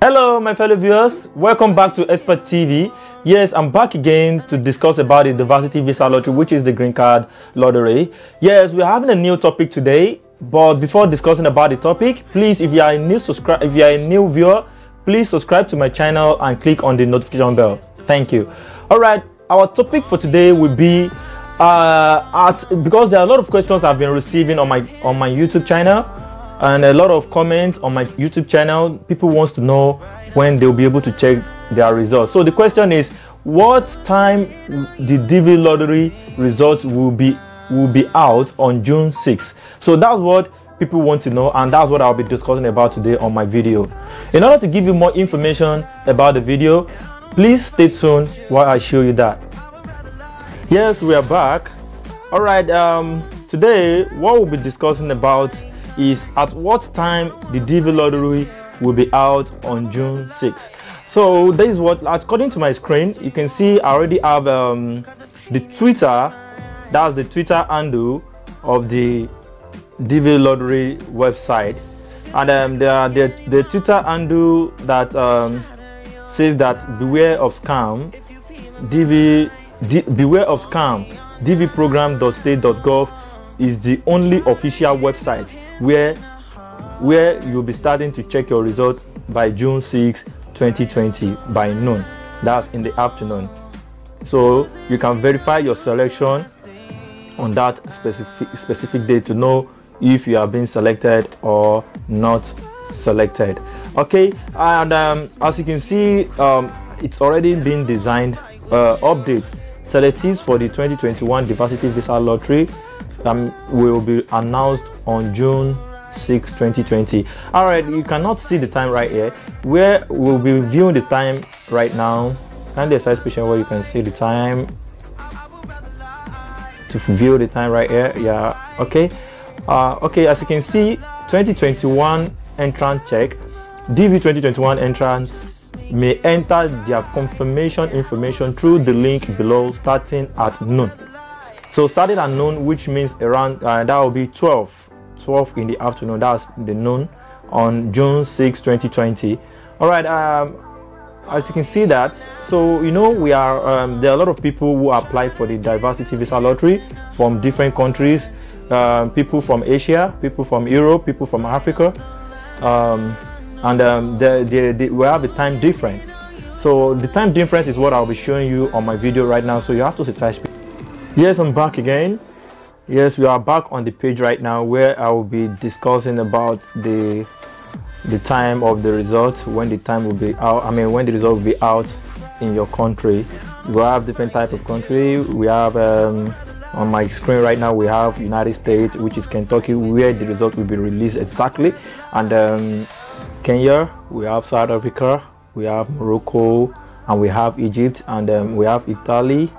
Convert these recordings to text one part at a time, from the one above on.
Hello, my fellow viewers. Welcome back to Expert TV. Yes, I'm back again to discuss about the diversity visa lottery, which is the green card lottery. Yes, we're having a new topic today. But before discussing about the topic, please, if you are a new subscribe, if you are a new viewer, please subscribe to my channel and click on the notification bell. Thank you. All right, our topic for today will be uh, at because there are a lot of questions I've been receiving on my on my YouTube channel and a lot of comments on my YouTube channel. People wants to know when they'll be able to check their results. So the question is, what time the DV lottery results will be will be out on June 6th? So that's what people want to know, and that's what I'll be discussing about today on my video. In order to give you more information about the video, please stay tuned while I show you that. Yes, we are back. All right. Um, today, what we'll be discussing about is at what time the DV lottery will be out on June 6th. So this is what, according to my screen, you can see I already have um, the Twitter, that's the Twitter handle of the DV lottery website. And um, the, the, the Twitter handle that um, says that beware of scam, DV, D, beware of scam, dvprogram.state.gov is the only official website where where you'll be starting to check your results by June 6, 2020 by noon. That's in the afternoon. So you can verify your selection on that specific specific day to know if you have been selected or not selected. Okay, and um, as you can see, um, it's already been designed. Uh, update selectees for the 2021 diversity visa lottery um, will be announced on June 6, 2020. All right, you cannot see the time right here. Where we'll be viewing the time right now. And the size position where you can see the time to view the time right here. Yeah, okay. Uh, okay, as you can see, 2021 entrant check. DV 2021 entrants may enter their confirmation information through the link below starting at noon. So starting at noon, which means around uh, that will be 12 12 in the afternoon that's the noon on june 6 2020 all right um, as you can see that so you know we are um, there are a lot of people who apply for the diversity visa lottery from different countries um, people from asia people from europe people from africa. Um, and um, they, they, they, we have a time difference. So the time difference is what i'll be showing you on my video right now so you have to search yes i'm back again. Yes we are back on the page right now where i will be discussing about the the time of the results when the time will be out i mean when the result will be out in your country. We have different type of country. We have um, on my screen right now we have united states which is kentucky where the result will be released exactly and um, kenya we have south africa we have morocco and we have egypt and um, we have italy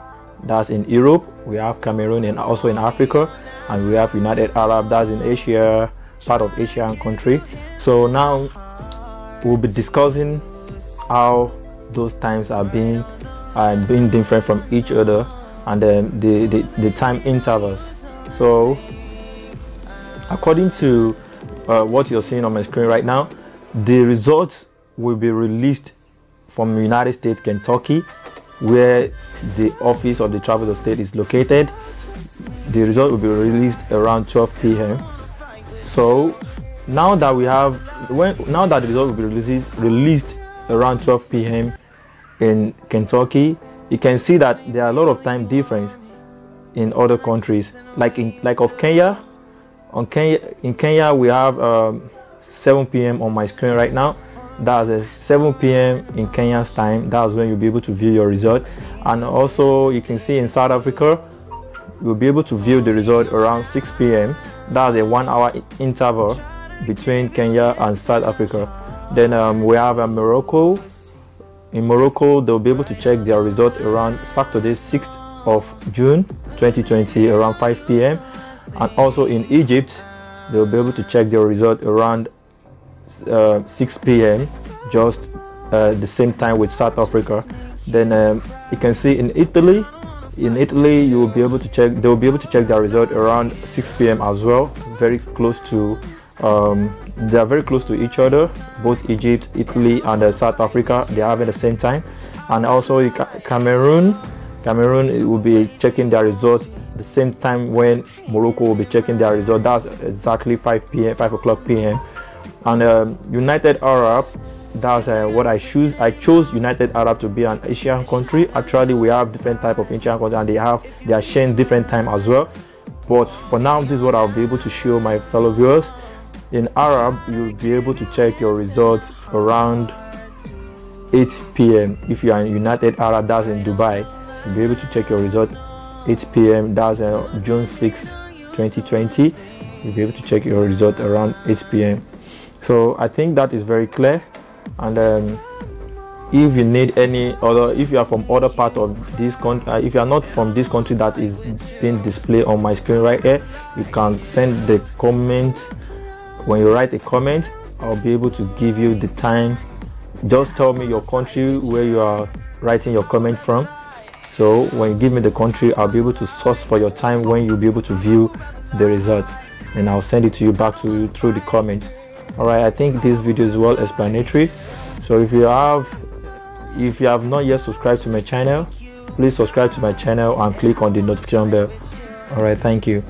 that's in Europe. We have Cameroon and also in Africa, and we have United Arab, that's in Asia, part of Asian country. So now we'll be discussing how those times are being uh, being different from each other and the, the, the time intervals. So according to uh, what you're seeing on my screen right now, the results will be released from United States, Kentucky, where the office of the travel state is located. The result will be released around 12 p.m. So now that we have when now that the result will be released released around 12 p.m. in Kentucky, you can see that there are a lot of time difference in other countries. Like in like of Kenya, on Kenya in Kenya we have um, 7 p.m. on my screen right now that's at 7 p.m. in Kenya's time. That's when you'll be able to view your result. And also, you can see in South Africa, you'll be able to view the result around 6 p.m. That's a one-hour interval between Kenya and South Africa. Then um, we have uh, Morocco. In Morocco, they'll be able to check their result around Saturday, 6th of June 2020, around 5 p.m. And also in Egypt, they'll be able to check their result around uh, 6 p.m. just uh, the same time with South Africa. Then um, you can see in Italy, in Italy you will be able to check. They will be able to check their result around 6 p.m. as well, very close to. Um, they are very close to each other. Both Egypt, Italy, and uh, South Africa they are having the same time, and also Cameroon. Cameroon will be checking their results the same time when Morocco will be checking their result. That's exactly 5 p.m. 5 o'clock p.m. And um, United Arab that's uh, what I choose. I chose United Arab to be an Asian country. Actually, we have different type of Asian countries, and they have they are sharing different time as well. But for now, this is what I'll be able to show my fellow viewers. In Arab, you'll be able to check your results around 8 p.m. If you are in United Arab, that's in Dubai, you'll be able to check your result 8 p.m. That's uh, June 6, 2020. You'll be able to check your result around 8 p.m. So I think that is very clear and um, if you need any other if you are from other part of this country uh, if you are not from this country that is being displayed on my screen right here you can send the comment when you write a comment i'll be able to give you the time. Just tell me your country where you are writing your comment from. So when you give me the country i'll be able to source for your time when you'll be able to view the result. And i'll send it to you back to you through the comment. All right i think this video is well explanatory. So if you have if you have not yet subscribed to my channel please subscribe to my channel and click on the notification bell. All right thank you